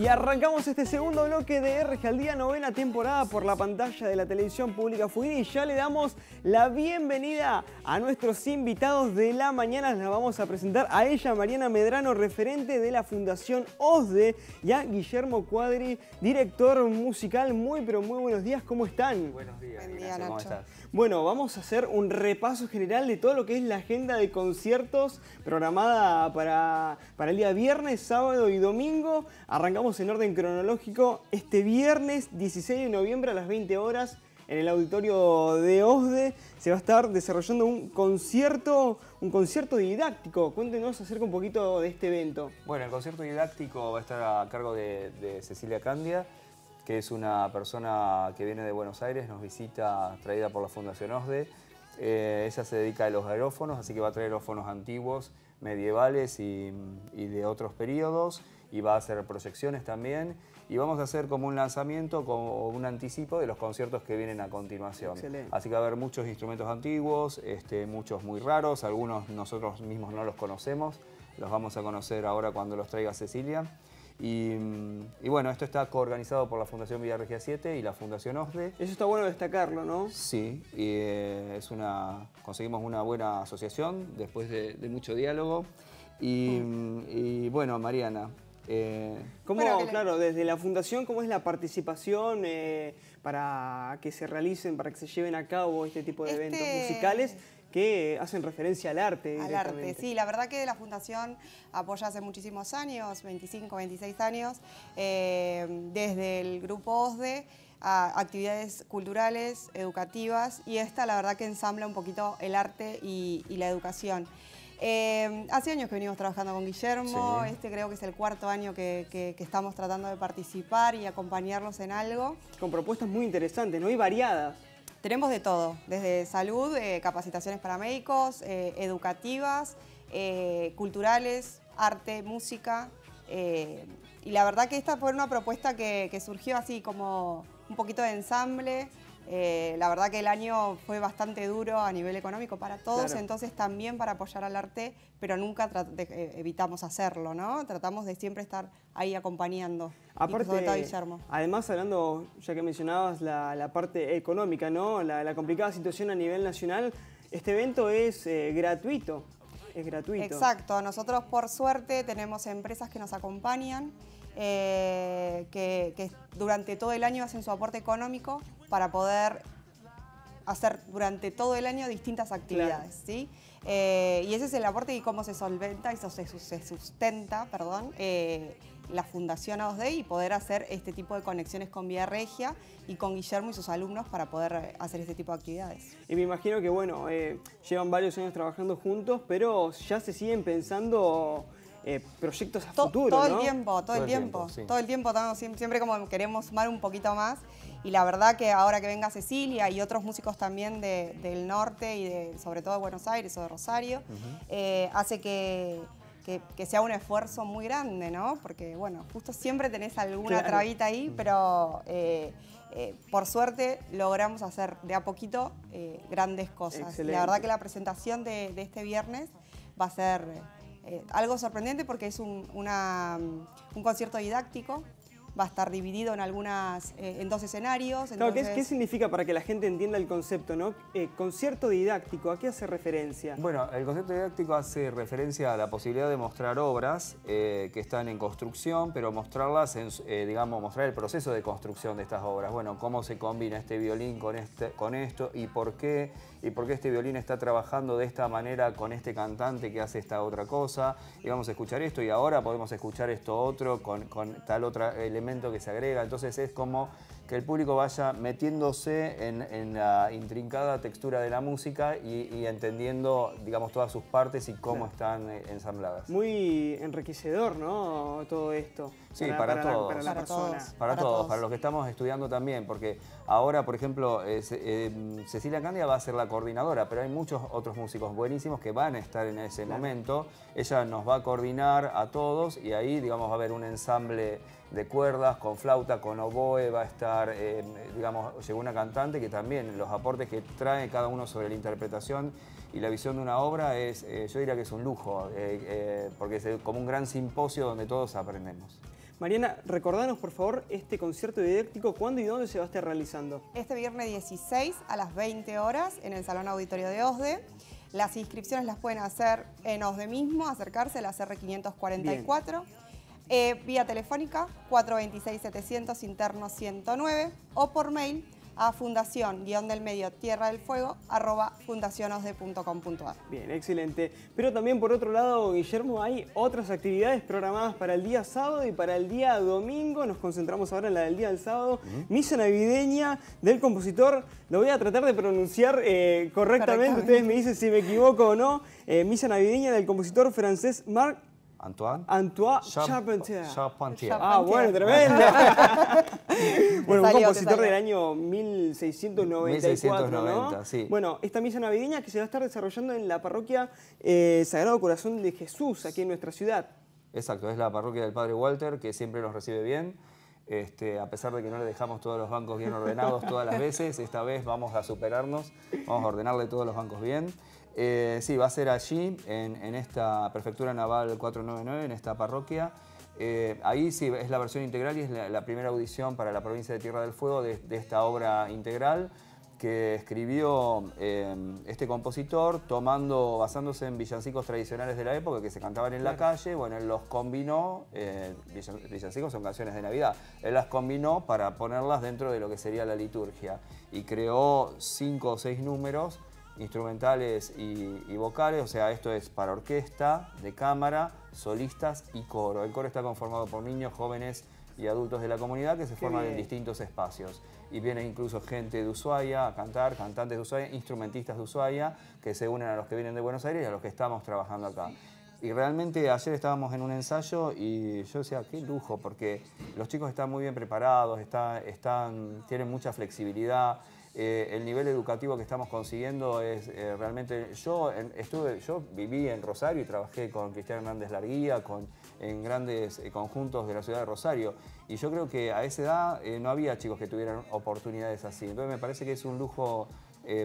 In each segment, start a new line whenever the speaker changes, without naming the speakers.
Y arrancamos este segundo bloque de RG al Día, novena temporada por la pantalla de la televisión pública Fuini y ya le damos la bienvenida a nuestros invitados de la mañana. La vamos a presentar a ella, Mariana Medrano, referente de la Fundación OSDE, y a Guillermo Cuadri, director musical. Muy, pero muy buenos días, ¿cómo están?
Buenos días,
Buen día,
¿cómo estás?
Bueno, vamos a hacer un repaso general de todo lo que es la agenda de conciertos programada para, para el día viernes, sábado y domingo. Arrancamos en orden cronológico este viernes 16 de noviembre a las 20 horas en el auditorio de OSDE. Se va a estar desarrollando un concierto, un concierto didáctico. Cuéntenos acerca un poquito de este evento.
Bueno, el concierto didáctico va a estar a cargo de, Cecilia Candia, que es una persona que viene de Buenos Aires, nos visita traída por la Fundación OSDE. Eh, ella se dedica a los aerófonos, así que va a traer aerófonos antiguos, medievales y, y de otros periodos, y va a hacer proyecciones también. Y vamos a hacer como un lanzamiento, como un anticipo de los conciertos que vienen a continuación.
Excelente.
Así que va a haber muchos instrumentos antiguos, este, muchos muy raros, algunos nosotros mismos no los conocemos, los vamos a conocer ahora cuando los traiga Cecilia. Y, mm, y bueno, esto está coorganizado por la Fundación Villa Regia 7 y la Fundación OSDE.
Eso está bueno destacarlo, ¿no?
Sí, y eh, es una, conseguimos una buena asociación después de, de mucho diálogo. Y, mm, y bueno, Mariana, eh,
¿Cómo, claro, desde la fundación, cómo es la participación eh, para que se realicen, para que se lleven a cabo este tipo de
Este-
eventos musicales que hacen referencia al arte
Al arte, sí, la verdad que la Fundación apoya hace muchísimos años, 25, 26 años, eh, desde el grupo OSDE a actividades culturales, educativas y esta la verdad que ensambla un poquito el arte y, y la educación. Eh, hace años que venimos trabajando con Guillermo,
Sí.
este creo que es el cuarto año que, que- que estamos tratando de participar y acompañarlos en algo.
Con propuestas muy interesantes, ¿no? Y variadas.
Tenemos de todo, desde salud, eh, capacitaciones para médicos, eh, educativas, eh, culturales, arte, música. y la verdad que esta fue una propuesta que surgió así como un poquito de ensamble. Eh, la verdad que el año fue bastante duro a nivel económico para todos,
Claro.
entonces también para apoyar al arte, pero nunca de- eh, evitamos hacerlo, ¿no? Tratamos de siempre estar ahí acompañando.
Aparte,
sobre todo Guillermo.
además hablando, ya que mencionabas la, la parte económica, ¿no? La, la complicada situación a nivel nacional, este evento es eh, gratuito. Es gratuito.
Exacto, nosotros por suerte tenemos empresas que nos acompañan, eh, que, que durante todo el año hacen su aporte económico para poder hacer durante todo el año distintas actividades, ¿sí? Eh, y ese es el aporte y cómo se solventa y se, su- se sustenta, perdón, eh, la Fundación AOSDE y poder hacer este tipo de conexiones con Vía Regia y con Guillermo y sus alumnos para poder hacer este tipo de actividades.
Y me imagino que, bueno, eh, llevan varios años trabajando juntos, pero ya se siguen pensando eh, proyectos a
To-
futuro,
todo
¿no?
el tiempo, todo, el tiempo,
sí.
todo el tiempo, estamos siempre, siempre como queremos sumar un poquito más y la verdad que ahora que venga Cecilia y otros músicos también de- del norte y de, sobre todo de Buenos Aires o de Rosario, eh, hace que, que- que sea un esfuerzo muy grande, ¿no? Porque bueno, justo siempre tenés alguna
Claro.
trabita ahí, pero eh, eh, por suerte logramos hacer de a poquito eh, grandes cosas.
Excelente.
La verdad que la presentación de, de este viernes va a ser eh, algo sorprendente porque es un, mm, un concierto didáctico, va a estar dividido en algunas, eh, en dos escenarios.
Claro, ¿qué,
entonces-
qué significa para que la gente entienda el concepto, no? Eh, concierto didáctico, ¿a qué hace referencia?
Bueno, el concepto didáctico hace referencia a la posibilidad de mostrar obras eh, que están en construcción, pero mostrarlas, en, su- eh, digamos, mostrar el proceso de construcción de estas obras. Bueno, cómo se combina este violín con, este, con esto y por qué, y por qué este violín está trabajando de esta manera con este cantante que hace esta otra cosa. Y vamos a escuchar esto y ahora podemos escuchar esto otro con, con tal elemento que se agrega. Entonces es como que el público vaya metiéndose en, en la intrincada textura de la música y, y entendiendo, digamos, todas sus partes y cómo están eh, ensambladas.
Muy enriquecedor, ¿no? Todo esto.
Sí, para todos.
para la
Para
persona.
todos.
Para,
Para
todos,
todos.
para los que estamos estudiando también, porque ahora, por ejemplo, eh, eh, Cecilia Candia va a ser la coordinadora, pero hay muchos otros músicos buenísimos que van a estar en ese momento. Ella nos va a coordinar a todos y ahí, digamos, va a haber un ensamble de cuerdas, con flauta, con oboe, va a estar, eh, digamos, llegó una cantante que también los aportes que trae cada uno sobre la interpretación y la visión de una obra es, eh, yo diría que es un lujo, eh, eh, porque es como un gran simposio donde todos aprendemos.
Mariana, recordanos por favor este concierto didáctico, ¿cuándo y dónde se va a estar realizando?
Este viernes 16 a las 20 horas en el Salón Auditorio de OSDE. Las inscripciones las pueden hacer en OSDE mismo, acercarse a la CR544. Eh, vía telefónica 426-700 interno 109 o por mail a fundación guion del medio tierra del fuego arroba fundacionosde.com.ar.
Bien, excelente. Pero también por otro lado, Guillermo, hay otras actividades programadas para el día sábado y para el día domingo. Nos concentramos ahora en la del día del sábado. Misa navideña del compositor, lo voy a tratar de pronunciar eh, correctamente. ustedes me dicen si me equivoco o no. Eh, Misa navideña del compositor francés Marc
Antoine.
Antoine Charpentier.
Charpentier.
Ah, bueno, tremendo. bueno, un compositor del año 1694, 1690,
¿no? sí.
Bueno, esta misa navideña que se va a estar desarrollando en la parroquia eh, Sagrado Corazón de Jesús, aquí en nuestra ciudad.
Exacto, es la parroquia del Padre Walter, que siempre nos recibe bien. Este, a pesar de que no le dejamos todos los bancos bien ordenados todas las veces, esta vez vamos a superarnos, vamos a ordenarle todos los bancos bien. Eh, sí, va a ser allí, en, esta Prefectura Naval 499, en esta parroquia. Eh, ahí sí es la versión integral y es la, primera audición para la provincia de Tierra del Fuego de, esta obra integral que escribió eh, este compositor tomando, basándose en villancicos tradicionales de la época que se cantaban en la calle, bueno, él los combinó, villancicos son canciones de Navidad, él las combinó para ponerlas dentro de lo que sería la liturgia. Y creó cinco o seis números instrumentales y, vocales, o sea, esto es para orquesta, de cámara, solistas y coro. El coro está conformado por niños, jóvenes y adultos de la comunidad que se forman en distintos espacios. Y viene incluso gente de Ushuaia a cantar, cantantes de Ushuaia, instrumentistas de Ushuaia, que se unen a los que vienen de Buenos Aires y a los que estamos trabajando acá. Y realmente ayer estábamos en un ensayo y yo decía, qué lujo, porque los chicos están muy bien preparados, están, tienen mucha flexibilidad, eh, el nivel educativo que estamos consiguiendo es eh, realmente... Yo, estuve, yo viví en Rosario y trabajé con Cristian Hernández Larguía, con, en grandes eh, conjuntos de la ciudad de Rosario. Y yo creo que a esa edad no había chicos que tuvieran oportunidades así. Entonces me parece que es un lujo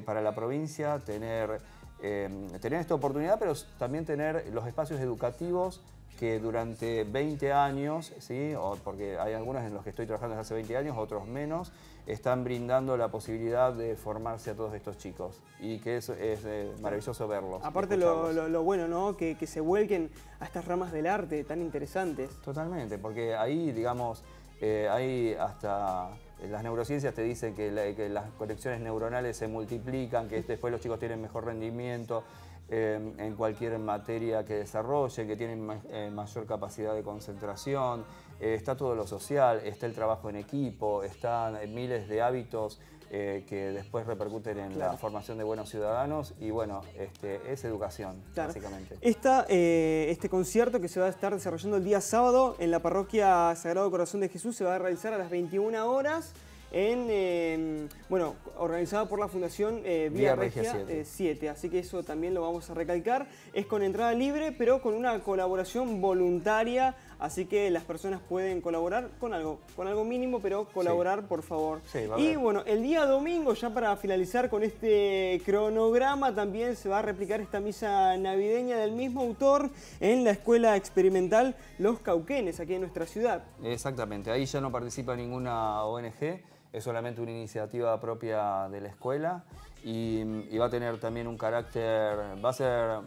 para la provincia tener, tener esta oportunidad, pero también tener los espacios educativos que durante 20 años, ¿sí? o porque hay algunos en los que estoy trabajando desde hace 20 años, otros menos, están brindando la posibilidad de formarse a todos estos chicos y que es, es eh, maravilloso verlos.
Aparte lo, bueno, ¿no? Que, se vuelquen a estas ramas del arte tan interesantes.
Totalmente, porque ahí, digamos, eh, hay hasta las neurociencias te dicen que, que, las conexiones neuronales se multiplican, que después los chicos tienen mejor rendimiento, En cualquier materia que desarrolle, que tienen eh, mayor capacidad de concentración, eh, está todo lo social, está el trabajo en equipo, están miles de hábitos eh, que después repercuten en la formación de buenos ciudadanos y bueno, este, es educación, básicamente.
este concierto que se va a estar desarrollando el día sábado en la parroquia Sagrado Corazón de Jesús se va a realizar a las 21 horas en, em, bueno, organizada por la Fundación eh, Vía, Regia, 7. Eh, así que eso también lo vamos a recalcar. Es con entrada libre, pero con una colaboración voluntaria, así que las personas pueden colaborar con algo, con algo mínimo, pero colaborar, por favor. y bueno, el día domingo, ya para finalizar con este cronograma, también se va a replicar esta misa navideña del mismo autor en la Escuela Experimental Los Cauquenes, aquí en nuestra ciudad.
Exactamente, ahí ya no participa ninguna ONG es solamente una iniciativa propia de la escuela y, va a tener también un carácter, va a ser,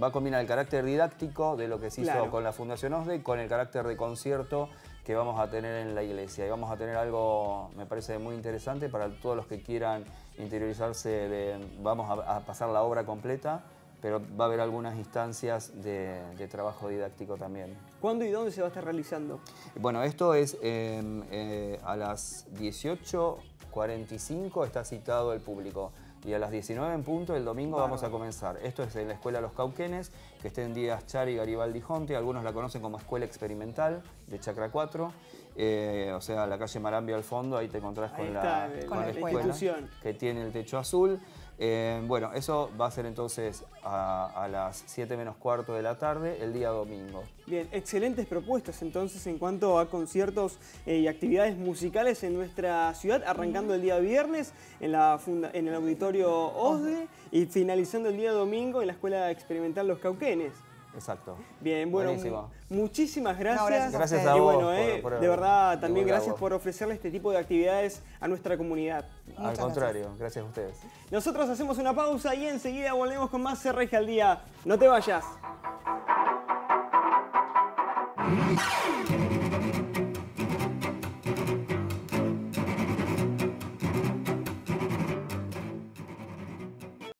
va a combinar el carácter didáctico de lo que se hizo con la Fundación OSDE con el carácter de concierto que vamos a tener en la iglesia. Y vamos a tener algo, me parece muy interesante para todos los que quieran interiorizarse, de, vamos a pasar la obra completa pero va a haber algunas instancias de, trabajo didáctico también.
¿Cuándo y dónde se va a estar realizando?
Bueno, esto es eh, a las 18.45 está citado el público y a las 19 en punto el domingo vamos a comenzar. Esto es en la Escuela Los Cauquenes, que está en Díaz Chari, Garibaldi Jonte, algunos la conocen como Escuela Experimental de Chacra 4. Eh, o sea, la calle Marambio al fondo, ahí te encontrás con, la,
con, la, escuela,
que tiene el techo azul. Eh, bueno, eso va a ser entonces a, las 7 menos cuarto de la tarde, el día domingo.
Bien, excelentes propuestas entonces en cuanto a conciertos eh, y actividades musicales en nuestra ciudad, arrancando el día viernes en, en el auditorio OSDE y finalizando el día domingo en la Escuela Experimental Los Cauquenes.
Exacto.
Bien, bueno,
Buenísimo.
muchísimas gracias.
gracias a
Gracias
ustedes.
a
y
vos
bueno,
por-
eh,
por
de verdad, también gracias por ofrecerle este tipo de actividades a nuestra comunidad.
Al contrario, gracias a ustedes.
Nosotros hacemos una pausa y enseguida volvemos con más CRG al día. No te vayas.